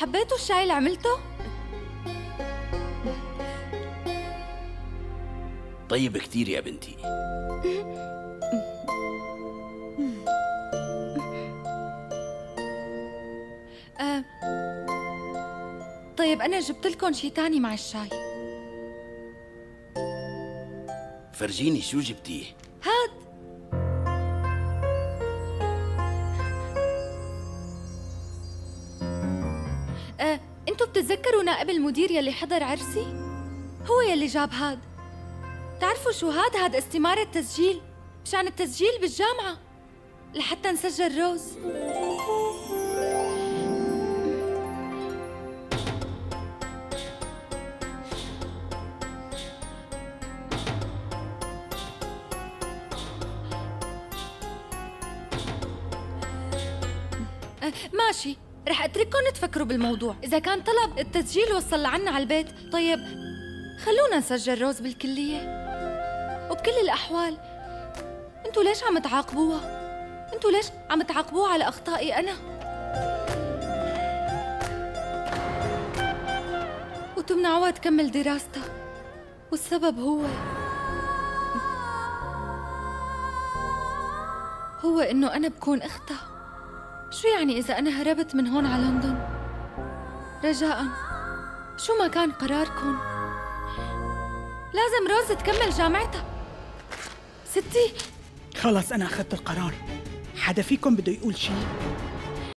حبيتوا الشاي اللي عملته؟ طيب كتير يا بنتي آه. طيب أنا جبت لكم شي تاني مع الشاي فرجيني شو جبتيه هاد آه، أنتوا بتتذكروا نائب المدير يلي حضر عرسي؟ هو يلي جاب هاد. تعرفوا شو هاد؟ هاد استمارة تسجيل مشان التسجيل بالجامعة لحتى نسجل روز. آه، ماشي. رح أترككم تفكروا بالموضوع. إذا كان طلب التسجيل وصل لعنا على البيت طيب خلونا نسجل روز بالكلية. وبكل الأحوال أنتوا ليش عم تعاقبوها؟ أنتوا ليش عم تعاقبوها على أخطائي أنا؟ وتمنعوها تكمل دراستها. والسبب هو هو إنه أنا بكون أختها. شو يعني إذا أنا هربت من هون على لندن؟ رجاء شو ما كان قراركم لازم روز تكمل جامعتها. ستي. خلص أنا أخذت القرار. حدا فيكم بده يقول شيء